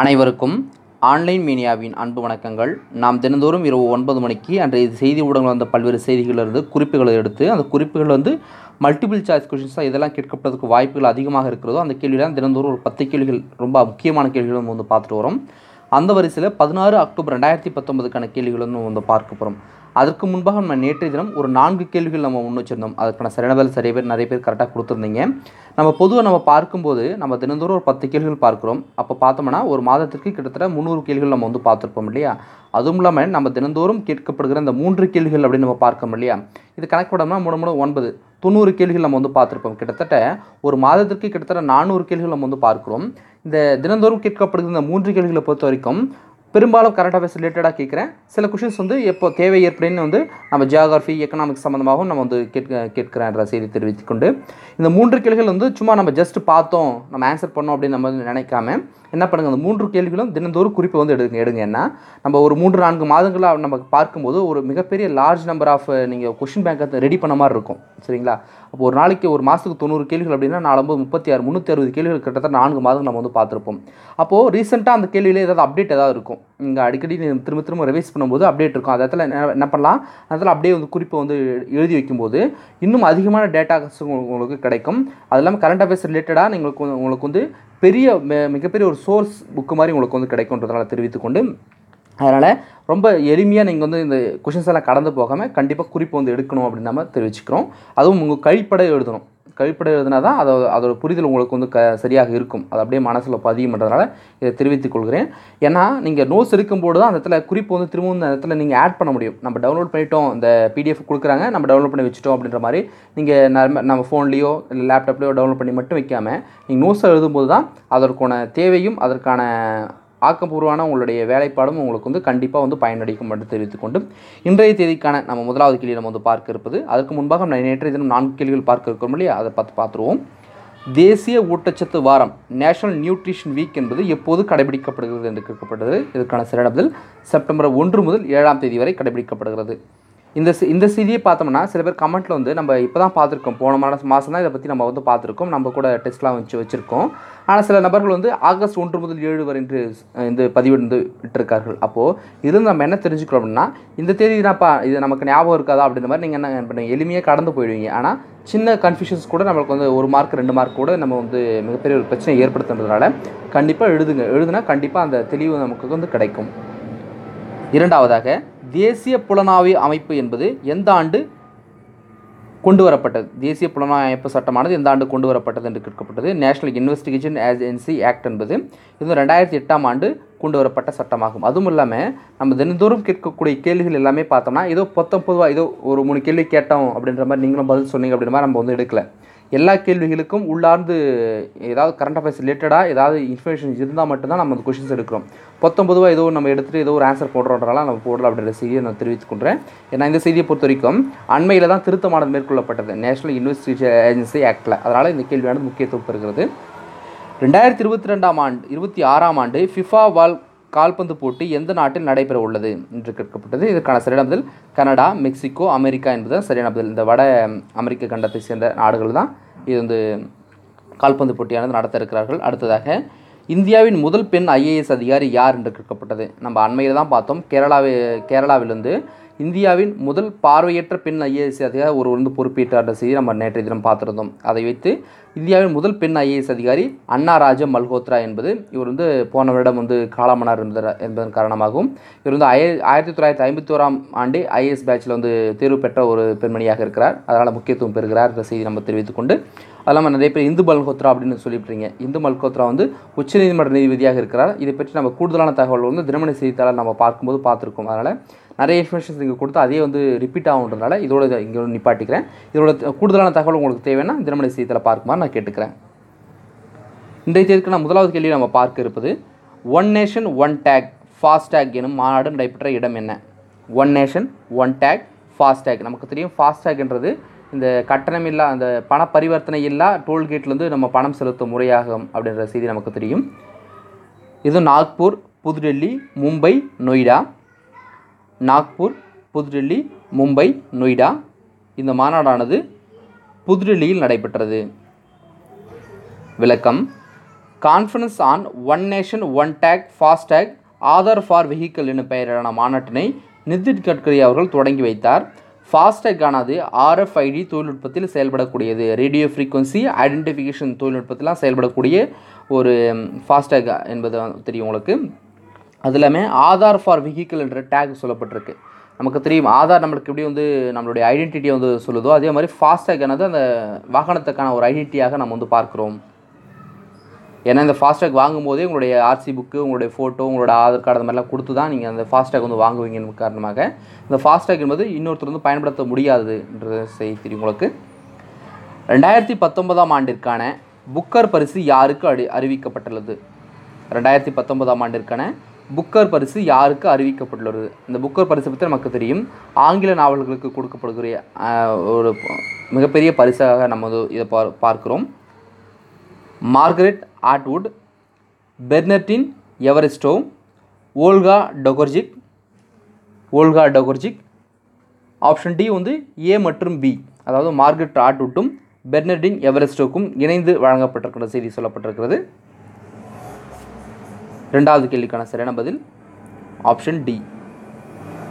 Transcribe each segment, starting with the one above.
அனைவருக்கும் ஆன்லைன் மீடியாவின் அன்பு வணக்கங்கள். நாம் தினந்தோறும் இரவு ஒன்பது மணிக்கு அன்றைய செய்தி ஊடகங்கள் வந்த பல்வேறு செய்திகளிலிருந்து குறிப்புகளை எடுத்து அந்த குறிப்புகள் வந்து மல்டிபிள் சாய்ஸ் கொஷின்ஸாக இதெல்லாம் கேட்கப்படுறதுக்கு வாய்ப்புகள் அதிகமாக இருக்கிறதோ அந்த கேள்வியெல்லாம் தினந்தோறும் ஒரு பத்து கேள்விகள் ரொம்ப முக்கியமான கேள்விகள் நம்ம வந்து பார்த்துட்டு வரோம். அந்த வரிசையில் பதினாறு அக்டோபர் ரெண்டாயிரத்தி பத்தொன்பதுக்கான கேள்விகள் வந்து வந்து பார்க்க போகிறோம் அதற்கு முன்பாக நம்ம நேற்றைய தினம் ஒரு நான்கு கேள்விகள் நம்ம முன் வச்சிருந்தோம். அதுக்கான சரியான பதில் நிறைய பேர் நிறைய பேர் கரெக்டாக கொடுத்துருந்தீங்க. நம்ம பொதுவாக நம்ம பார்க்கும்போது நம்ம தினந்தோறும் ஒரு பத்து கேள்விகள் பார்க்குறோம். அப்போ பார்த்தோம்னா ஒரு மாதத்திற்கு கிட்டத்தட்ட முந்நூறு கேள்விகள் நம்ம வந்து பார்த்துருப்போம் இல்லையா? அதுவும் இல்லாமல் நம்ம தினந்தோறும் கேட்கப்படுகிற இந்த மூன்று கேள்விகள் அப்படின்னு நம்ம பார்க்கணும் இல்லையா? இது கணக்கு போடோம்னா மூணு மூணு ஒன்பது தொண்ணூறு கேள்விகள் நம்ம வந்து பார்த்துருப்போம். கிட்டத்தட்ட ஒரு மாதத்திற்கு கிட்டத்தட்ட நானூறு கேள்விகள் நம்ம வந்து பார்க்குறோம். இந்த தினந்தோறும் கேட்கப்படுகிற இந்த மூன்று கேள்விகளை பொறுத்த வரைக்கும் பெரும்பாலும் கரண்ட் அஃபேர்ஸ் ரிலேட்டடாக கேட்குறேன். சில கொஷின்ஸ் வந்து எப்போ தேவை ஏற்படுன்னு வந்து நம்ம ஜியாகிரஃபி எக்கனாமிக்ஸ் சம்மந்தமாகவும் நம்ம வந்து கேட்க கேட்கிறேன்ற செய்தி தெரிவித்துக்கொண்டு இந்த மூன்று கேள்விகள் வந்து சும்மா நம்ம ஜஸ்ட் பார்த்தோம் நம்ம ஆன்சர் பண்ணோம் அப்படின்னு நம்ம வந்து நினைக்காம என்ன பண்ணுங்கள் அந்த மூன்று கேள்விகளும் தினந்தோறும் குறிப்பை வந்து எடுங்க எடுங்க. என்ன? நம்ம ஒரு மூன்று நான்கு மாதங்களாக நம்ம பார்க்கும்போது ஒரு மிகப்பெரிய லார்ஜ் நம்பர் ஆஃப் நீங்கள் கொஷின் பேங்கை ரெடி பண்ண மாதிரி இருக்கும். சரிங்களா? அப்போ ஒரு நாளைக்கு ஒரு மாதத்துக்கு தொண்ணூறு கேள்விகள் அப்படின்னா நாலு முப்பத்தி ஆறு முந்நூற்றி அறுபது கேள்விகள் கிட்டத்தட்ட நான்கு மாதங்கள் நம்ம வந்து பார்த்துருப்போம். அப்போது ரீசெண்டாக அந்த கேள்வியில் ஏதாவது அப்டேட் ஏதாவது இருக்கும். இங்கே அடிக்கடி திரும்ப திரும்ப ரிவைஸ் பண்ணும்போது அப்டேட் இருக்கும். அந்த இடத்துல என்ன என்ன பண்ணலாம்? அந்த இடத்துல அப்படியே வந்து குறிப்பை வந்து எழுதி வைக்கும்போது இன்னும் அதிகமான டேட்டாஸ் உங்களுக்கு கிடைக்கும். அது இல்லாமல் கரண்ட் அஃபேர்ஸ் ரிலேட்டடாக உங்களுக்கு உங்களுக்கு வந்து பெரிய மிகப்பெரிய ஒரு சோர்ஸ் புக்கு மாதிரி உங்களுக்கு வந்து கிடைக்கும்ன்றதுனால தெரிவித்துக்கொண்டு அதனால் ரொம்ப எளிமையாக நீங்கள் வந்து இந்த கொஷின்ஸ் எல்லாம் கடந்து போகாமல் கண்டிப்பாக குறிப்பு வந்து எடுக்கணும் அப்படின்னு நம்ம தெரிவிச்சுக்கிறோம். அதுவும் உங்கள் கழிப்படை எழுதணும். கழிப்படை எழுதினா தான் அதை அதோட புரிதல் உங்களுக்கு வந்து க சரியாக இருக்கும். அது அப்படியே மனசில் பதியும்ன்றதுனால இதை தெரிவித்துக் கொள்கிறேன். ஏன்னா நீங்கள் நோட்ஸ் எடுக்கும்போது தான் அந்த இடத்துல குறிப்பு வந்து திரும்பவும் இந்த இடத்துல நீங்கள் ஆட் பண்ண முடியும். நம்ம டவுன்லோட் பண்ணிட்டோம் இந்த பிடிஎஃப் கொடுக்குறாங்க நம்ம டவுன்லோட் பண்ணி வச்சுட்டோம் அப்படின்ற மாதிரி நீங்கள் நம்ம நம்ம ஃபோன்லேயோ இல்லை லேப்டாப்லேயோ டவுன்லோட் பண்ணி மட்டும் வைக்காமல் நீங்கள் நோட்ஸ் எழுதும்போது தான் அதற்கான தேவையும் அதற்கான ஆக்கப்பூர்வமான உங்களுடைய வேலைப்பாடும் உங்களுக்கு வந்து கண்டிப்பாக வந்து பயனடைக்கும் என்று தெரிவித்துக்கொண்டு இன்றைய தேதிக்கான நம்ம முதலாவது கேள்வி நம்ம வந்து பார்க்க இருப்பது. அதற்கு முன்பாக நம்ம நேற்றைய தினம் நான்கு கேள்விகள் பார்க்க இருக்கிறோம் இல்லையா? அதை பார்த்து பார்த்துருவோம். தேசிய ஊட்டச்சத்து வாரம் நேஷனல் நியூட்ரிஷன் வீக் என்பது எப்போது கடைபிடிக்கப்படுகிறது என்று கேட்கப்பட்டது. இதற்கான சரியான செப்டம்பர் ஒன்று முதல் ஏழாம் தேதி வரை கடைபிடிக்கப்படுகிறது. இந்த சி- இந்த செய்தியை பார்த்தோம்னா சில பேர் கமெண்ட்டில் வந்து நம்ம இப்போ தான் பார்த்துருக்கோம். போன மாதம் மாதம் தான் இதை பற்றி நம்ம வந்து பார்த்துருக்கோம். நம்ம கூட டெஸ்ட்லாம் வச்சு வச்சுருக்கோம். ஆனால் சில நபர்கள் வந்து ஆகஸ்ட் ஒன்று முதல் ஏழு வரை என்று இந்த பதிவு வந்து விட்டிருக்கார்கள். அப்போது இதில் நம்ம என்ன தெரிஞ்சுக்கிறோம் அப்படின்னா இந்த தேதி தான்ப்பா இது நமக்கு ஞாபகம் இருக்காதா அப்படின்ற மாதிரி நீங்கள் என்ன பண்ணுங்க எளிமையாக கடந்து போயிடுவீங்க. ஆனால் சின்ன கன்ஃபியூஷன்ஸ் கூட நம்மளுக்கு வந்து ஒரு மார்க் ரெண்டு மார்க் கூட நம்ம வந்து மிகப்பெரிய ஒரு பிரச்சனை ஏற்படுத்துன்றதுனால கண்டிப்பாக எழுதுங்க. எழுதுனா கண்டிப்பாக அந்த தெளிவு நமக்கு வந்து கிடைக்கும். இரண்டாவதாக தேசிய புலனாய்வு அமைப்பு என்பது எந்த ஆண்டு கொண்டு வரப்பட்டது தேசிய புலனாய்வு அமைப்பு சட்டமானது எந்த ஆண்டு கொண்டு வரப்பட்டது என்று கேட்கப்பட்டது. நேஷனல் இன்வெஸ்டிகேஷன் ஏஜென்சி ஆக்ட் என்பது இது ரெண்டாயிரத்தி எட்டாம் ஆண்டு கொண்டு வரப்பட்ட சட்டமாகும். அதுவும் இல்லாமல் நம்ம தினந்தோறும் கேட்கக்கூடிய கேள்விகள் எல்லாமே பார்த்தோம்னா ஏதோ பொத்தம் ஏதோ ஒரு மூணு கேள்வி கேட்டோம் அப்படின்ற மாதிரி நீங்களும் பதில் சொன்னீங்க அப்படின்ற மாதிரி நம்ம வந்து எடுக்கல. எல்லா கேள்விகளுக்கும் உள்ளார்ந்து ஏதாவது கரண்ட் அஃபேர்ஸ் ரிலேட்டடாக ஏதாவது இன்ஃபர்மேஷன் இருந்தால் மட்டும்தான் நம்ம அந்த கொஷின்ஸ் எடுக்கிறோம். பொத்தம்போதுவாக ஏதோ நம்ம எடுத்துகிட்டு ஏதோ ஒரு ஆன்சர் போடுறோன்றனால நம்ம போடலாம் அப்படின்ற செய்தியை நான் தெரிவித்துக்கொண்டேன் ஏன்னா இந்த செய்தியை பொறுத்த வரைக்கும் அண்மையில் தான் திருத்தமானது மேற்கொள்ளப்பட்டது. நேஷனல் இன்வெஸ்டிகேஷன் ஏஜென்சி ஆக்டில் அதனால் இந்த கேள்வியானது முக்கியத்துவம் பெறுகிறது. ரெண்டாயிரத்தி இருபத்தி ரெண்டாம் ஆண்டு இருபத்தி ஆறாம் ஆண்டு ஃபிஃபா வால் கால்பந்து போட்டி எந்த நாட்டில் நடைபெற உள்ளது என்று கேட்கப்பட்டது. இதற்கான சரியான பதில் கனடா மெக்சிகோ அமெரிக்கா என்பதுதான் சரியான பதில். இந்த வட அமெரிக்க கண்டத்தை சேர்ந்த நாடுகள் தான் இது வந்து கால்பந்து போட்டியானது நடத்த இருக்கிறார்கள். அடுத்ததாக இந்தியாவின் முதல் பெண் ஐஏஎஸ் அதிகாரி யார் என்று கேட்கப்பட்டது. நம்ம அண்மையில் தான் பார்த்தோம். கேரளாவே கேரளாவிலிருந்து இந்தியாவின் முதல் பார்வையற்ற பெண் ஐஏஎஸ் அதிகாரி ஒரு வந்து பொறுப்பேற்றார் செய்தி நம்ம நேற்றைய தினம் பார்த்துருந்தோம். அதை வைத்து இந்தியாவின் முதல் பெண் ஐஏஎஸ் அதிகாரி அண்ணா ராஜ மல்ஹோத்ரா என்பது இவர் வந்து போன வருடம் வந்து காலமானார் இருந்தார் என்பதன் காரணமாகவும் இவர் வந்து ஆயிரத்தி தொள்ளாயிரத்தி ஐம்பத்தி ஓராம் ஆண்டு ஐஏஎஸ் பேட்சில் வந்து தேர்வு பெற்ற ஒரு பெண்மணியாக இருக்கிறார். அதனால் முக்கியத்துவம் பெறுகிறார் என்ற செய்தி நம்ம தெரிவித்துக்கொண்டு அது இல்லாமல் நிறைய பேர் இந்து மல்ஹோத்ரா அப்படின்னு சொல்லிட்டுருங்க இந்து மல்ஹோத்ரா வந்து உச்சநீதிமன்ற நீதிபதியாக இருக்கிறார். இதை பற்றி நம்ம கூடுதலான தகவல் வந்து தினமணி செய்தித்தாளர் நம்ம பார்க்கும்போது பார்த்துருக்கோம். அதனால் நிறைய இன்ஃபர்மேஷன்ஸ் இங்கே கொடுத்து அதே வந்து ரிப்பீட் ஆகுன்றதுனால இதோட இங்கே நிப்பாட்டிக்கிறேன். இதோட கூடுதலான தகவல் உங்களுக்கு தேவைன்னா தினமணி செய்தியில் பார்க்குமாறு நான் கேட்டுக்கிறேன். இன்றைய தேதிக்கான நான் முதலாவது கேள்வி நம்ம பார்க்க இருப்பது one nation one tag FASTag எனும் மாநாடு நடைபெற்ற இடம் என்ன? One nation one tag FASTag நமக்கு தெரியும் ஃபாஸ்டேக்ன்றது இந்த கட்டணமில்லா அந்த பண பரிவர்த்தனை இல்லா டோல்கேட்லேருந்து நம்ம பணம் செலுத்தும் முறையாகும் அப்படின்ற செய்தி நமக்கு தெரியும். இது நாக்பூர் புதுடெல்லி மும்பை நொய்டா. நாக்பூர் புதுடெல்லி மும்பை நொய்டா. இந்த மாநாடானது புதுடெல்லியில் நடைபெற்றது. விளக்கம். Conference on one nation one tag FASTag Aadhaar for vehicle என்னும் பெயரிலான மாநாட்டினை நிதின் கட்கரி அவர்கள் தொடங்கி வைத்தார். ஃபாஸ்டேக் ஆனது ஆர்எஃப்ஐடி தொழில்நுட்பத்தில் செயல்படக்கூடியது. ரேடியோ ஃப்ரீக்குவன்சி ஐடென்டிஃபிகேஷன் தொழில்நுட்பத்திலாம் செயல்படக்கூடிய ஒரு ஃபாஸ்டேக் என்பது தெரியும் உங்களுக்கு. அது இல்லாமல் ஆதார் ஃபார் வெஹிக்கிள் என்ற டேக் சொல்லப்பட்டிருக்கு. நமக்கு தெரியும் ஆதார் நம்மளுக்கு எப்படி வந்து நம்மளுடைய ஐடென்டிட்டியை வந்து சொல்லுதோ அதே மாதிரி ஃபாஸ்டேக் என்னது அந்த வாகனத்துக்கான ஒரு ஐடென்டிட்டியாக நம்ம வந்து பார்க்குறோம். ஏன்னா இந்த ஃபாஸ்டேக் வாங்கும்போதே உங்களுடைய ஆர்சி புக்கு உங்களுடைய ஃபோட்டோ உங்களோட ஆதார் கார்டு அந்த மாதிரிலாம் கொடுத்து தான் நீங்கள் அந்த ஃபாஸ்டேக் வந்து வாங்குவீங்க காரணமாக இந்த ஃபாஸ்டேக் என்பது இன்னொருத்தர் வந்து பயன்படுத்த முடியாதுன்றது செய்தி தெரியும் உங்களுக்கு. ரெண்டாயிரத்தி பத்தொன்பதாம் ஆண்டிற்கான புக்கர் பரிசு யாருக்கு அறி அறிவிக்கப்பட்டுள்ளது ரெண்டாயிரத்தி பத்தொன்பதாம் ஆண்டிற்கான புக்கர் பரிசு யாருக்கு அறிவிக்கப்பட்டுள்ளது? இந்த புக்கர் பரிசு பற்றி நமக்கு தெரியும். ஆங்கில நாவல்களுக்கு கொடுக்கப்படுகிற ஒரு மிகப்பெரிய பரிசாக நம்ம இதை பார் பார்க்கிறோம். Margaret Atwood Bernardine Evaristo Olga Tokarczuk Olga Tokarczuk option D வந்து ஏ மற்றும் பி. அதாவது மார்கரெட் ஆட்வுட்டும் பெர்னர்டின் எவரெஸ்டோக்கும் இணைந்து வழங்கப்பட்டிருக்கிற செய்தி சொல்லப்பட்டிருக்கிறது. ரெண்டாவது கேள்விக்கான சரியான பதில் ஆப்ஷன் டி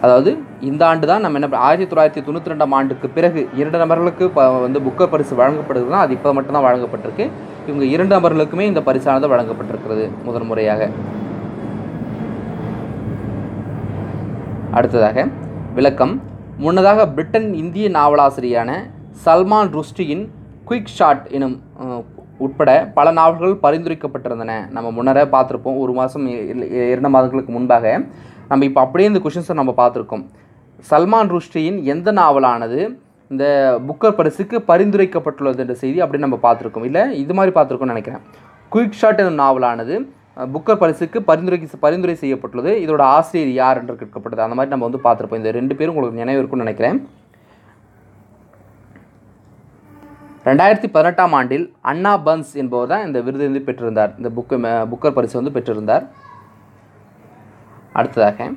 அதாவது இந்த ஆண்டு தான் நம்ம என்ன ஆயிரத்தி தொள்ளாயிரத்தி தொண்ணூற்றி ரெண்டாம் ஆண்டுக்கு பிறகு இரண்டு நபர்களுக்கு இப்போ வந்து புக்கர் பரிசு வழங்கப்படுதுன்னா அது இப்போ மட்டும்தான் வழங்கப்பட்டிருக்கு. இவங்க இரண்டு நபர்களுக்குமே இந்த பரிசானது வழங்கப்பட்டிருக்கிறது முதன் முறையாக. அடுத்ததாக விளக்கம். முன்னதாக பிரிட்டன் இந்திய நாவலாசிரியான சல்மான் ருஷ்டியின் குயிக் ஷாட் எனும் உட்பட பல நாவல்கள் பரிந்துரைக்கப்பட்டிருந்தன. நம்ம முன்னரே பார்த்துருப்போம். ஒரு மாதம் இரண்டு மாதங்களுக்கு முன்பாக நம்ம இப்போ அப்படியே இந்த கொஷின்ஸை நம்ம பார்த்துருக்கோம். சல்மான் ருஷ்டியின் எந்த நாவலானது? இந்த புக்கர் பரிசுக்கு பரிந்துரைக்கப்பட்டுள்ளது என்ற செய்தி அப்படி நம்ம பார்த்துருக்கோம். இல்லை இது மாதிரி பார்த்துருக்கோம்னு நினைக்கிறேன். குயிக் ஷாட் எனும் நாவலானது புக்கர் பரிசுக்கு பரிந்துரை பரிந்துரை செய்யப்பட்டுள்ளது. இதோட ஆசிரியர் யார் என்று கேட்கப்பட்டது. அந்த மாதிரி நம்ம வந்து பார்த்துருப்போம். இந்த ரெண்டு பேரும் உங்களுக்கு நினைவு இருக்கும்னு நினைக்கிறேன். ரெண்டாயிரத்தி பதினெட்டாம் ஆண்டில் அண்ணா பன்ஸ் என்பவர் தான் இந்த விருது வந்து பெற்றிருந்தார். இந்த புக்கு புக்கர் பரிசு வந்து பெற்றிருந்தார். அடுத்ததாக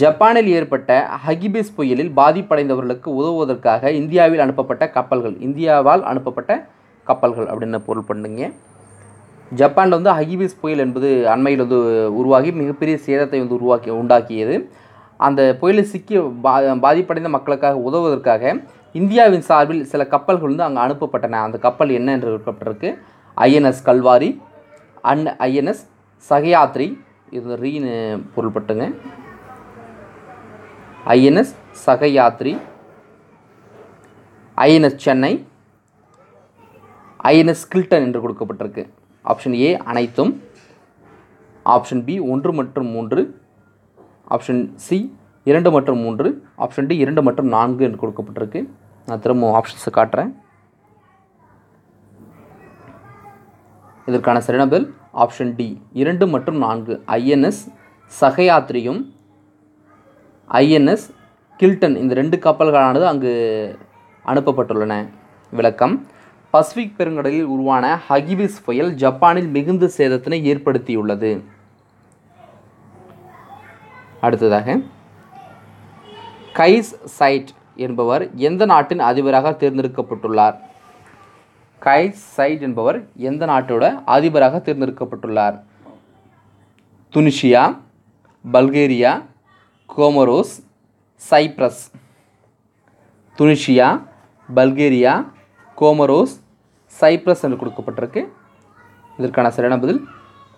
ஜப்பானில் ஏற்பட்ட ஹகிபிஸ் புயலில் பாதிப்படைந்தவர்களுக்கு உதவுவதற்காக இந்தியாவில் அனுப்பப்பட்ட கப்பல்கள் இந்தியாவால் அனுப்பப்பட்ட கப்பல்கள் அப்படின்னு பொருள் பண்ணுங்க. ஜப்பானில் வந்து ஹகிபிஸ் புயல் என்பது அண்மையில் வந்து உருவாகி மிகப்பெரிய சேதத்தை வந்து உருவாக்கி உண்டாக்கியது. அந்த புயலில் சிக்கி பா பாதிப்படைந்த மக்களுக்காக உதவுவதற்காக இந்தியாவின் சார்பில் சில கப்பல்கள் வந்து அங்கே அனுப்பப்பட்டன. அந்த கப்பல் என்ன என்று இருக்கப்பட்டிருக்கு INS Kalvari and INS Sahyadri இது ரீன்னு பொருள்பட்டுங்க. INS Sahyadri INS Chennai INS Kiltan என்று கொடுக்கப்பட்டிருக்கு. ஆப்ஷன் ஏ அனைத்தும். ஆப்ஷன் பி ஒன்று மற்றும் மூன்று. ஆப்ஷன் சி இரண்டு மற்றும் மூன்று ஆப்ஷன் டி இரண்டு மற்றும் நான்கு என்று கொடுக்கப்பட்டிருக்கு. நான் திரும்ப ஆப்ஷன்ஸை காட்டுறேன். இதற்கான சரியான பதில் ஆப்ஷன் டி இரண்டு மற்றும் நான்கு ஐஎன்எஸ் சகயாத்ரியும் ஐஎன்எஸ் கில்டன் இந்த ரெண்டு கப்பல்களானது அங்கு அனுப்பப்பட்டுள்ளன. விளக்கம் பசிபிக் பெருங்கடலில் உருவான ஹகிபிஸ் புயல் ஜப்பானில் மிகுந்த சேதத்தினை ஏற்படுத்தியுள்ளது. அடுத்ததாக கைஸ் சைட் என்பவர் எந்த நாட்டின் அதிபராக தேர்ந்தெடுக்கப்பட்டுள்ளார்? கைஸ் சைட் என்பவர் எந்த நாட்டோட அதிபராக தேர்ந்தெடுக்கப்பட்டுள்ளார்? Tunisia Bulgaria Comoros Cyprus. Tunisia Bulgaria Comoros Cyprus என்று கொடுக்கப்பட்டிருக்கு. இதற்கான சரியான பதில்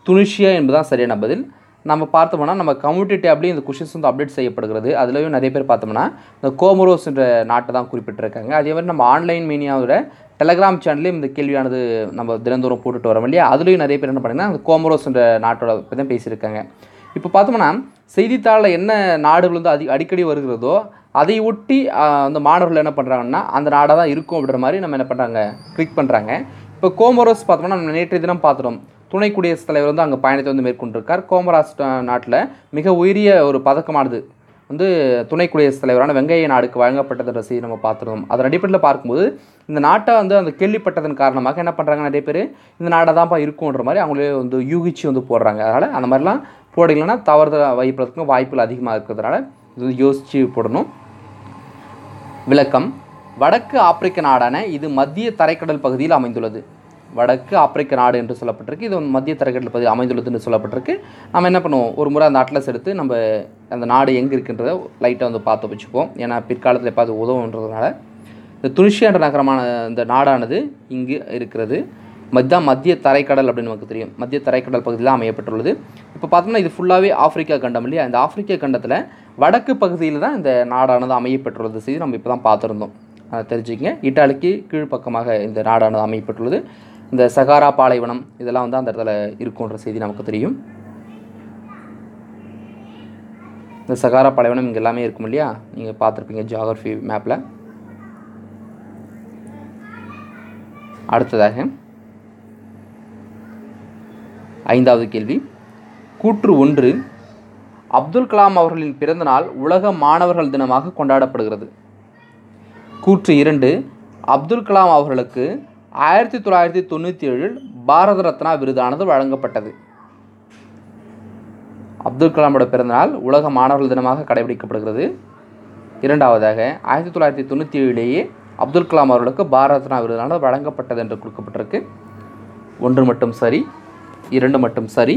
துனிஷியா என்பதுதான் சரியான பதில். நம்ம பார்த்தோம்னா நம்ம கம்யூனிட்டி டேப்லேயும் இந்த கொஷின்ஸ் வந்து அப்டேட் செய்யப்படுகிறது. அதுலேயும் நிறைய பேர் பார்த்தோம்னா இந்த கோமரோஸ் என்ற நாட்டை தான் குறிப்பிட்டிருக்காங்க. அதே மாதிரி நம்ம ஆன்லைன் மீனியாவோட டெலகிராம் சேனல்லையும் இந்த கேள்வியானது நம்ம தினந்தோறும் போட்டுட்டு வரோம் இல்லையா? அதுலேயும் நிறைய பேர் என்ன பண்ணுங்கன்னா அந்த கோமரோஸ் என்ற நாட்டோட பற்றி தான் பேசியிருக்காங்க. இப்போ பார்த்தோம்னா செய்தித்தாளில் என்ன நாடுகள் வந்து அதி அடிக்கடி வருகிறதோ அதை ஒட்டி அந்த மாணவர்கள் என்ன பண்ணுறாங்கன்னா அந்த நாடாக தான் இருக்கும் அப்படின்ற மாதிரி நம்ம என்ன பண்ணுறாங்க கிளிக் பண்ணுறாங்க இப்போ கோமரோஸ் பார்த்தோம்னா நம்ம நேற்றைய தினம் பார்த்துட்டோம். துணை குடியரசுத் தலைவர் வந்து அங்கே பயணத்தை வந்து மேற்கொண்டிருக்கார். கோமராஸ் நாட்டில் மிக உயரிய ஒரு பதக்கமானது வந்து துணை குடியரசுத் தலைவரான வெங்கைய நாடுக்கு வழங்கப்பட்டதன் செய்தி நம்ம பார்த்துருந்தோம். அதன் அடிப்படையில் பார்க்கும்போது இந்த நாட்டை வந்து அந்த கேள்விப்பட்டதன் காரணமாக என்ன பண்ணுறாங்க நிறைய பேர்? இந்த நாடை தான்ப்பா இருக்கும்ன்ற மாதிரி அவங்களே வந்து யூகிச்சு வந்து போடுறாங்க. அதனால் அந்த மாதிரிலாம் போடலைன்னா தவறு வைப்பதற்கும் வாய்ப்புகள் அதிகமாக இருக்கிறதுனால இது வந்து யோசித்து போடணும். விளக்கம். வடக்கு ஆப்பிரிக்க நாடான இது மத்திய தரைக்கடல் பகுதியில் அமைந்துள்ளது. வடக்கு ஆப்பிரிக்க நாடு என்று சொல்லப்பட்டிருக்கு. இது மத்திய தரைக்கடல் பகுதி அமைந்துள்ளது என்று சொல்லப்பட்டிருக்கு. நம்ம என்ன பண்ணுவோம்? ஒரு முறை அந்த அட்லஸ் எடுத்து நம்ம அந்த நாடு எங்கே இருக்குன்றத லைட்டாக வந்து பார்த்து வச்சுப்போம் ஏன்னா பிற்காலத்தில் எப்போ அது உதவுன்றதுனால. இந்த துனிஷியா என்ற நகரமான இந்த நாடானது இங்கு இருக்கிறது. மத்திய மத்திய தரைக்கடல் அப்படின்னு நமக்கு தெரியும். மத்திய தரைக்கடல் பகுதியில் அமையப்பட்டுள்ளது. இப்போ பார்த்தோம்னா இது ஃபுல்லாகவே ஆப்பிரிக்கா கண்டம் இல்லையா? இந்த ஆப்பிரிக்க கண்டத்தில் வடக்கு பகுதியில் தான் இந்த நாடானது அமையப்பட்டுள்ளது செய்தி நம்ம இப்போ தான் பார்த்துருந்தோம். அதை தெரிஞ்சுக்கங்க. இட்டாலிக்கு கீழ்ப்பக்கமாக இந்த நாடானது அமையப்பட்டுள்ளது. இந்த சகாரா பாலைவனம் இதெல்லாம் வந்து அந்த இடத்துல இருக்குன்ற செய்தி நமக்கு தெரியும். இந்த சகாரா பாலைவனம் இங்கே எல்லாமே இருக்கும் இல்லையா? நீங்கள் பார்த்துருப்பீங்க ஜியாகிரஃபி மேப்பில் அடுத்ததாக ஐந்தாவது கேள்வி. கூற்று ஒன்று அப்துல் கலாம் அவர்களின் பிறந்த நாள் உலக மாணவர்கள் தினமாக கொண்டாடப்படுகிறது. கூற்று இரண்டு அப்துல் கலாம் அவர்களுக்கு ஆயிரத்தி தொள்ளாயிரத்தி தொண்ணூற்றி ஏழில் பாரத ரத்னா விருதானது வழங்கப்பட்டது. அப்துல் கலாமோட பிறந்தநாள் உலக மாணவர்கள் தினமாக கடைபிடிக்கப்படுகிறது. இரண்டாவதாக ஆயிரத்தி தொள்ளாயிரத்தி தொண்ணூற்றி ஏழிலேயே அப்துல் கலாம் அவர்களுக்கு பாரத ரத்னா விருதானது வழங்கப்பட்டது என்று கொடுக்கப்பட்டிருக்கு ஒன்று மட்டும் சரி இரண்டு மட்டும் சரி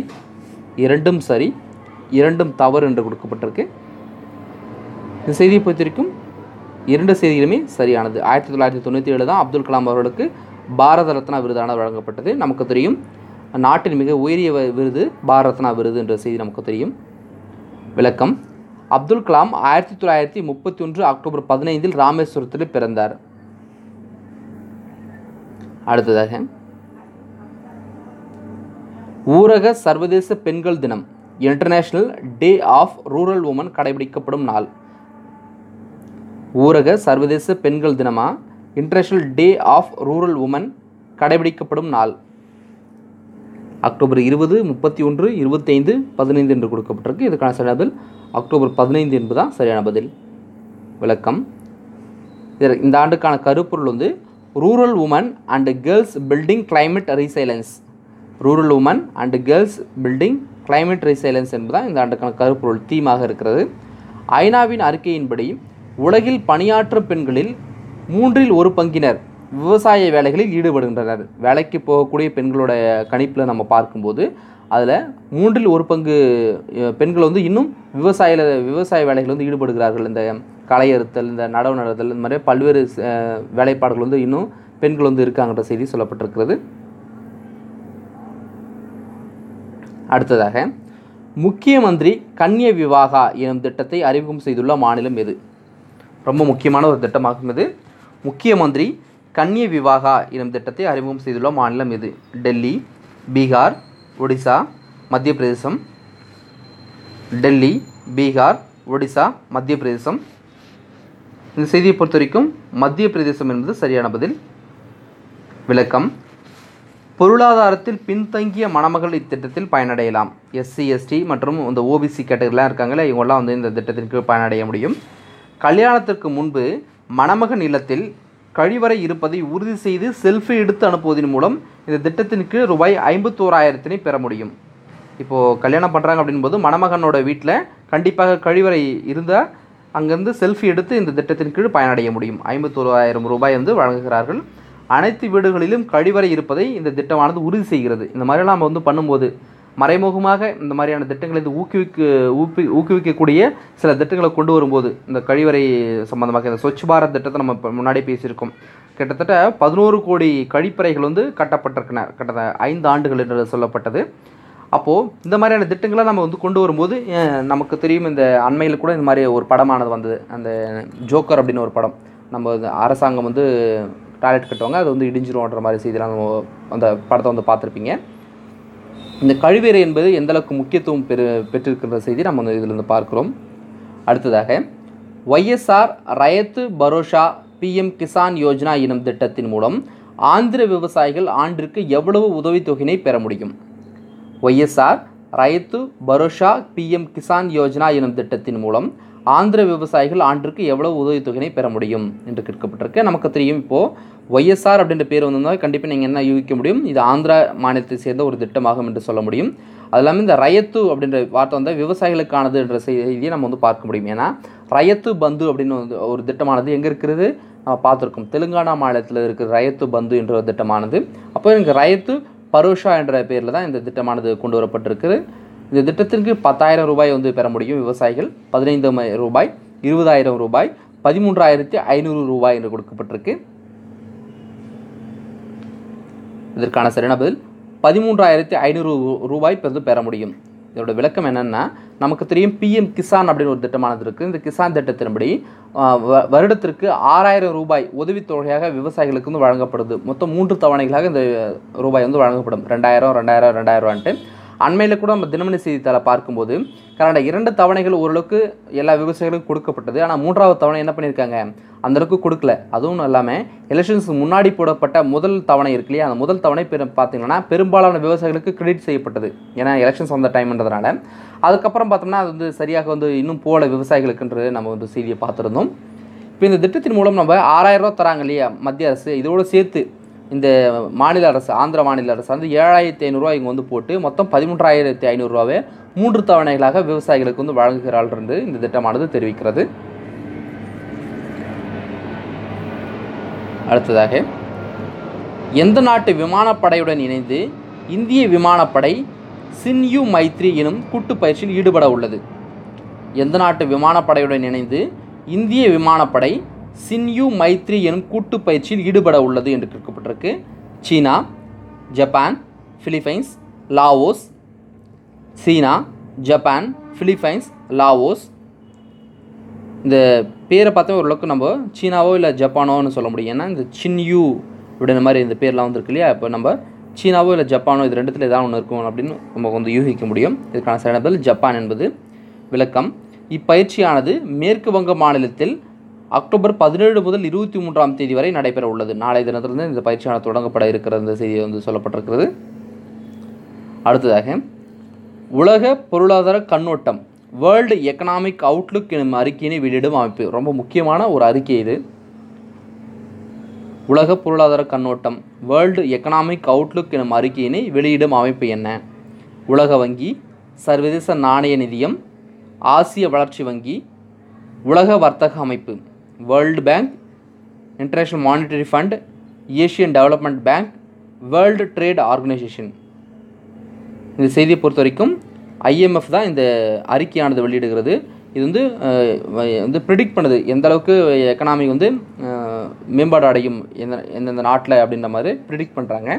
இரண்டும் சரி இரண்டும் தவறு என்று கொடுக்கப்பட்டிருக்கு. இந்த செய்தியை பொறுத்திருக்கும் இரண்டு செய்திகளுமே சரியானது. ஆயிரத்தி தொள்ளாயிரத்தி தொண்ணூற்றி ஏழு தான் அப்துல் கலாம் அவர்களுக்கு பாரத ரத்னா விருதானது வழங்கப்பட்டது. நமக்கு தெரியும். நாட்டின் மிக உயரிய விருது பாரத ரத்னா விருது என்ற செய்தி நமக்கு தெரியும். விளக்கம். அப்துல் கலாம் ஆயிரத்தி தொள்ளாயிரத்தி முப்பத்தி ஒன்று அக்டோபர் பதினைந்தில் ராமேஸ்வரத்தில் பிறந்தார். அடுத்ததாக. ஊரக சர்வதேச பெண்கள் தினம் international day of rural women கடைபிடிக்கப்படும் நாள். ஊரக சர்வதேச பெண்கள் தினமாக international day of rural women கடைபிடிக்கப்படும் நாள். அக்டோபர் இருபது முப்பத்தி ஒன்று இருபத்தைந்து பதினைந்து என்று கொடுக்கப்பட்டிருக்கு. இதுக்கான சரியான பதில் அக்டோபர் பதினைந்து என்பதுதான் சரியான பதில். விளக்கம். இதில் இந்த ஆண்டுக்கான கருப்பொருள் வந்து rural women and girls building climate resilience rural women and girls building climate resilience என்பதுதான் இந்த ஆண்டுக்கான கருப்பொருள் தீமாக இருக்கிறது. ஐநாவின் அறிக்கையின்படி உலகில் பணியாற்றும் பெண்களில் மூன்றில் ஒரு பங்கினர் விவசாய வேலைகளில் ஈடுபடுகின்றனர். வேலைக்கு போகக்கூடிய பெண்களோட கணிப்பில் நம்ம பார்க்கும்போது அதில் மூன்றில் ஒரு பங்கு பெண்கள் வந்து இன்னும் விவசாய விவசாய வேலைகள் வந்து ஈடுபடுகிறார்கள். இந்த களை அறுத்தல் இந்த நடவு நடத்தல் இந்த மாதிரி பல்வேறு வேலைப்பாடுகள் வந்து இன்னும் பெண்கள் வந்து இருக்காங்கன்ற செய்தி சொல்லப்பட்டிருக்கிறது. அடுத்ததாக முக்கிய மந்திரி கன்னிய விவாகா எனும் திட்டத்தை அறிமுகம் செய்துள்ள மாநிலம் எது? ரொம்ப முக்கியமான ஒரு திட்டமாகும் இது. முக்கிய மந்திரி கன்னிய விவாகா எனும் திட்டத்தை அறிமுகம் செய்துள்ள மாநிலம் எது? டெல்லி பீகார் ஒடிசா மத்திய பிரதேசம் டெல்லி பீகார் ஒடிசா மத்திய பிரதேசம் இந்த செய்தியை பொறுத்த வரைக்கும் மத்திய பிரதேசம் என்பது சரியான பதில். விளக்கம். பொருளாதாரத்தில் பின்தங்கிய மணமகள் இத்திட்டத்தில் பயனடையலாம். எஸ்சி எஸ்டி மற்றும் இந்த ஓபிசி கேட்டகரிலாம் இருக்காங்களே இவங்கெல்லாம் வந்து இந்த திட்டத்தின் கீழ் பயனடைய முடியும். கல்யாணத்திற்கு முன்பு மணமகன் இல்லத்தில் கழிவறை இருப்பதை உறுதி செய்து செல்ஃபி எடுத்து அனுப்புவதன் மூலம் இந்த திட்டத்தின் கீழ் ரூபாய் ஐம்பத்தோராயிரத்தினை பெற முடியும். இப்போது கல்யாணம் பண்ணுறாங்க அப்படின்போது மணமகனோட வீட்டில் கண்டிப்பாக கழிவறை இருந்தால் அங்கேருந்து செல்ஃபி எடுத்து இந்த திட்டத்தின் கீழ் பயனடைய முடியும். ஐம்பத்தோராயிரம் ரூபாய் வந்து வழங்குகிறார்கள். அனைத்து வீடுகளிலும் கழிவறை இருப்பதை இந்த திட்டமானது உறுதி செய்கிறது. இந்த மாதிரிலாம் நம்ம வந்து பண்ணும்போது மறைமுகமாக இந்த மாதிரியான திட்டங்களை இது ஊக்குவிக்க ஊப்பி ஊக்குவிக்கக்கூடிய சில திட்டங்களை கொண்டு வரும்போது இந்த கழிவறை சம்பந்தமாக இந்த ஸ்வச் பாரத் திட்டத்தை நம்ம இப்போ முன்னாடி பேசியிருக்கோம். கிட்டத்தட்ட பதினோரு கோடி கழிப்பறைகள் வந்து கட்டப்பட்டிருக்கின கிட்டத்தட்ட ஐந்து ஆண்டுகள் என்று சொல்லப்பட்டது. அப்போது இந்த மாதிரியான திட்டங்களை நம்ம வந்து கொண்டு வரும்போது நமக்கு தெரியும் இந்த அண்மையில் கூட இந்த மாதிரி ஒரு படமானது வந்தது. அந்த ஜோக்கர் அப்படின்னு ஒரு படம். நம்ம இந்த அரசாங்கம் வந்து டாய்லெட் கட்டுவாங்க அது வந்து இடிஞ்சிரும்ன்ற மாதிரி செய்திலாம் நம்ம அந்த படத்தை வந்து பார்த்துருப்பீங்க. இந்த கழிவறை என்பது எந்த அளவுக்கு முக்கியத்துவம் பெரு பெற்றிருக்கின்ற செய்தி நம்ம இதிலிருந்து பார்க்கிறோம். அடுத்ததாக ஒய்எஸ்ஆர் ரயத்து பரோஷா பிஎம் கிசான் யோஜனா எனும் திட்டத்தின் மூலம் ஆந்திர விவசாயிகள் ஆண்டிற்கு எவ்வளவு உதவித்தொகையினை பெற முடியும்? ஒய்எஸ்ஆர் ரயத்து பரோஷா பிஎம் கிசான் யோஜனா எனும் திட்டத்தின் மூலம் ஆந்திர விவசாயிகள் ஆண்டிற்கு எவ்வளவு உதவித்தொகையினை பெற முடியும் என்று கேட்கப்பட்டிருக்கு. நமக்கு தெரியும் இப்போது ஒய்எஸ்ஆர் அப்படின்ற பேர் வந்திருந்தால் கண்டிப்பாக நீங்கள் என்ன யூகிக்க முடியும்? இது ஆந்திரா மாநிலத்தை சேர்ந்த ஒரு திட்டமாகும் என்று சொல்ல முடியும். அது இல்லாமல் இந்த ரயத்து அப்படின்ற வார்த்தை வந்து விவசாயிகளுக்கானது என்ற செய்தியை நம்ம வந்து பார்க்க முடியும். ஏன்னா ரயத்து பந்து அப்படின்னு வந்து ஒரு திட்டமானது எங்கே இருக்கிறது? நம்ம பார்த்துருக்கோம். தெலுங்கானா மாநிலத்தில் இருக்கிற ரயத்து பந்து என்ற ஒரு திட்டமானது. அப்போ எனக்கு ரயத்து பரோஷா என்ற பேரில் தான் இந்த திட்டமானது கொண்டு வரப்பட்டிருக்குது. இந்த திட்டத்திற்கு பத்தாயிரம் ரூபாய் வந்து பெற முடியும் விவசாயிகள் பதினைந்து ம- ரூபாய் இருபதாயிரம் ரூபாய் பதிமூன்றாயிரத்தி ஐநூறு ரூபாய் என்று கொடுக்கப்பட்டிருக்கு. இதற்கான சரியான பதில் பதிமூன்றாயிரத்தி ஐநூறு ரூபாய் வந்து பெற முடியும். இதோட விளக்கம் என்னென்னா நமக்கு தெரியும் பிஎம் கிசான் அப்படின்னு ஒரு திட்டமானது இருக்குது இந்த கிசான் திட்டத்தின்படி வ- வருடத்திற்கு ஆறாயிரம் ரூபாய் உதவித்தொகையாக விவசாயிகளுக்கு வந்து வழங்கப்படுது. மொத்தம் மூன்று தவணைகளாக இந்த ரூபாய் வந்து வழங்கப்படும். ரெண்டாயிரம் ரெண்டாயிரம் ரெண்டாயிரம்ன்ட்டு அண்மையில் கூட நம்ம தினமணி செய்தித்தாளை பார்க்கும்போது கரண்ட இரண்டு தவணைகள் ஓரளவுக்கு எல்லா விவசாயிகளுக்கும் கொடுக்கப்பட்டது. ஆனால் மூன்றாவது தவணை என்ன பண்ணியிருக்காங்க? அந்த அளவுக்கு கொடுக்கல. அதுவும் இல்லாமல் எலெக்ஷன்ஸ் முன்னாடி போடப்பட்ட முதல் தவணை இருக்கு இல்லையா? அந்த முதல் தவணை பெரும் பார்த்தீங்கன்னா பெரும்பாலான விவசாயிகளுக்கு கிரெடிட் செய்யப்பட்டது. ஏன்னா எலெக்ஷன்ஸ் வந்த டைம்ன்றதுனால அதுக்கப்புறம் பார்த்தோம்னா அது வந்து சரியாக வந்து இன்னும் போல விவசாயிகளுக்குன்றது நம்ம வந்து செய்தியை பார்த்துருந்தோம். இப்போ இந்த திட்டத்தின் மூலம் நம்ம ஆறாயிரம் ரூபா தராங்க இல்லையா மத்திய அரசு? இதோடு சேர்த்து இந்த மாநில அரசு ஆந்திர மாநில அரசு வந்து ஏழாயிரத்தி ஐநூறுரூவா இங்கே வந்து போட்டு மொத்தம் பதிமூன்றாயிரத்தி ஐநூறுரூவாவே மூன்று தவணைகளாக விவசாயிகளுக்கு வந்து வழங்குகிறாள் என்று இந்த திட்டமானது தெரிவிக்கிறது. அடுத்ததாக எந்த நாட்டு விமானப்படையுடன் இணைந்து இந்திய விமானப்படை சின்யூ மைத்ரி எனும் கூட்டு பயிற்சியில் ஈடுபட உள்ளது. எந்த நாட்டு விமானப்படையுடன் இணைந்து இந்திய விமானப்படை சின்யூ மைத்ரி எனும் கூட்டுப் பயிற்சியில் ஈடுபட உள்ளது என்று கேட்கப்பட்டிருக்கு. China Japan Philippines Laos. China Japan Philippines Laos. இந்த பேரை பார்த்தா ஓரளவுக்கு நம்ம சீனாவோ இல்லை ஜப்பானோன்னு சொல்ல முடியும். ஏன்னா இந்த சின்யூ அப்படின்ற மாதிரி இந்த பேர்லாம் வந்துருக்கு இல்லையா? இப்போ நம்ம சீனாவோ இல்லை ஜப்பானோ இது ரெண்டுத்தில் ஏதாவது ஒன்று இருக்கும் அப்படின்னு நம்ம வந்து யூகிக்க முடியும். இதுக்கான சரியான பதில் ஜப்பான் என்பது. விளக்கம். இப்பயிற்சியானது மேற்கு வங்க மாநிலத்தில் அக்டோபர் பதினேழு முதல் இருபத்தி மூன்றாம் தேதி வரை நடைபெற உள்ளது. நாளை தினத்திலிருந்து இந்த பயிற்சியான தொடங்கப்பட இருக்கிற இந்த செய்தி வந்து சொல்லப்பட்டிருக்கிறது. அடுத்ததாக உலக பொருளாதார கண்ணோட்டம் வேர்ல்டு எக்கனாமிக் அவுட்லுக் எனும் அறிக்கையினை வெளியிடும் அமைப்பு. ரொம்ப முக்கியமான ஒரு அறிக்கை இது. உலக பொருளாதார கண்ணோட்டம் வேர்ல்டு எக்கனாமிக் அவுட்லுக் எனும் அறிக்கையினை வெளியிடும் அமைப்பு என்ன? உலக வங்கி சர்வதேச நாணய நிதியம் ஆசிய வளர்ச்சி வங்கி உலக வர்த்தக அமைப்பு. World Bank International Monetary Fund Asian Development Bank World Trade Organisation இந்த செய்தியை பொறுத்த வரைக்கும் ஐஎம்எஃப் தான் இந்த அறிக்கையானது வெளியிடுகிறது. இது வந்து வந்து ப்ரிடிக்ட் பண்ணுது எந்த அளவுக்கு எக்கனாமி வந்து மேம்பாடு அடையும் எந்த எந்தெந்த நாட்டில் அப்படின்ற மாதிரி ப்ரிடிக்ட் பண்ணுறாங்க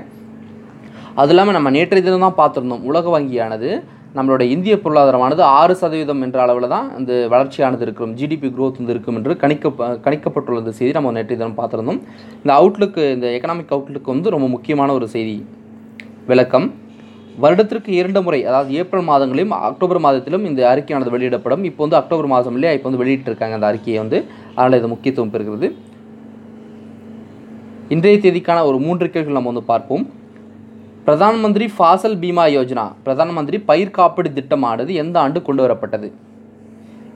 அது இல்லாமல் நம்ம நேற்றைய தினம் தான் பார்த்துருந்தோம். உலக வங்கியானது நம்மளோட இந்திய பொருளாதாரமானது ஆறு சதவீதம் என்ற அளவில் தான் இந்த வளர்ச்சியானது இருக்கும். ஜிடிபி க்ரோத் வந்து இருக்கும் என்று கணிக்க கணிக்கப்பட்டுள்ளது செய்தி நம்ம நேற்றைய தினம் பார்த்துருந்தோம். இந்த அவுட்லுக்கு இந்த எக்கனாமிக் அவுட்லுக்கு வந்து ரொம்ப முக்கியமான ஒரு செய்தி. விளக்கம். வருடத்திற்கு இரண்டு முறை அதாவது ஏப்ரல் மாதங்களிலும் அக்டோபர் மாதத்திலும் இந்த அறிக்கையானது வெளியிடப்படும். இப்போ வந்து அக்டோபர் மாதம் இல்லையா? இப்போ வந்து வெளியிட்டிருக்காங்க அந்த அறிக்கையை வந்து. அதனால் இது முக்கியத்துவம் பெறுகிறது. இன்றைய தேதிக்கான ஒரு மூன்று கேள்விகள் நம்ம வந்து பார்ப்போம். பிரதான் மந்திரி ஃபாசல் பீமா யோஜனா பிரதான் மந்திரி பயிர் காப்பீடு திட்டமானது எந்த ஆண்டு கொண்டு வரப்பட்டது?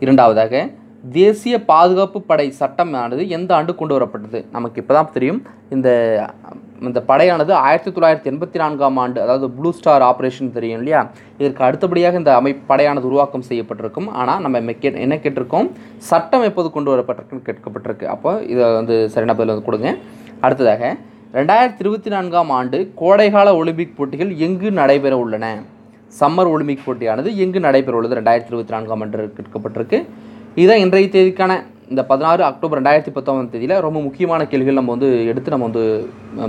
இரண்டாவதாக தேசிய பாதுகாப்பு படை சட்டமானது எந்த ஆண்டு கொண்டு வரப்பட்டது? நமக்கு இப்போ தான் தெரியும். இந்த இந்த படையானது ஆயிரத்தி தொள்ளாயிரத்தி எண்பத்தி நான்காம் ஆண்டு அதாவது ப்ளூ ஸ்டார் ஆப்ரேஷன் தெரியும் இல்லையா? இதற்கு அடுத்தபடியாக இந்த அமைப்பு படையானது உருவாக்கம் செய்யப்பட்டிருக்கும். ஆனால் நம்ம மெ- கே என்ன கேட்டிருக்கோம்? சட்டம் எப்போது கொண்டு வரப்பட்டிருக்குன்னு கேட்கப்பட்டிருக்கு. அப்போ இதை வந்து சரியான பதில் வந்து கொடுங்க. அடுத்ததாக ரெண்டாயிரத்தி இருபத்தி நான்காம் ஆண்டு கோடைகால ஒலிம்பிக் போட்டிகள் எங்கு நடைபெற உள்ளன? சம்மர் ஒலிம்பிக் போட்டியானது எங்கு நடைபெற உள்ளது ரெண்டாயிரத்தி இருபத்தி நான்காம் ஆண்டு கேட்கப்பட்டிருக்கு. இதுதான் இன்றைய தேதிக்கான இந்த பதினாறு அக்டோபர் ரெண்டாயிரத்தி பத்தொம்பதாம் தேதியில் ரொம்ப முக்கியமான கேள்விகள் நம்ம வந்து எடுத்து நம்ம வந்து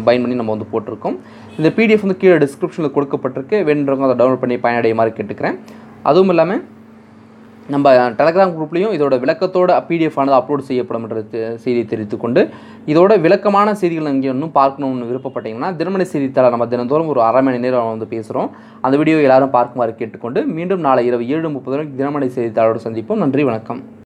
பைன் பண்ணி நம்ம வந்து போட்டிருக்கோம். இந்த பிடிஎஃப் வந்து கீழே டிஸ்கிரிப்ஷனில் கொடுக்கப்பட்டிருக்கு. வேணுன்றவங்க அதை டவுன்லோட் பண்ணி பயனடைய மாதிரி கேட்டுக்கிறேன். அதுவும் இல்லாமல் நம்ம டெலகிராம் குரூப்லேயும் இதோட விளக்கத்தோட பிடிஎஃப் ஆனது அப்லோட் செய்யப்படும்ன்ற செய்தியை தெரிவித்துக் கொண்டு இதோட விளக்கமான செய்திகள் நீங்கள் இன்னும் பார்க்கணும்னு விருப்பப்பட்டீங்கன்னா தினமணி செய்தித்தாளை நம்ம தினந்தோறும் ஒரு அரை மணி நேரம் வந்து பேசுகிறோம் அந்த வீடியோ எல்லாரும் பார்க்குமாறு கேட்டுக்கொண்டு மீண்டும் நாளை இரவு ஏழு முப்பது வரைக்கும் தினமணி செய்தித்தாளோடு சந்திப்போம். நன்றி வணக்கம்.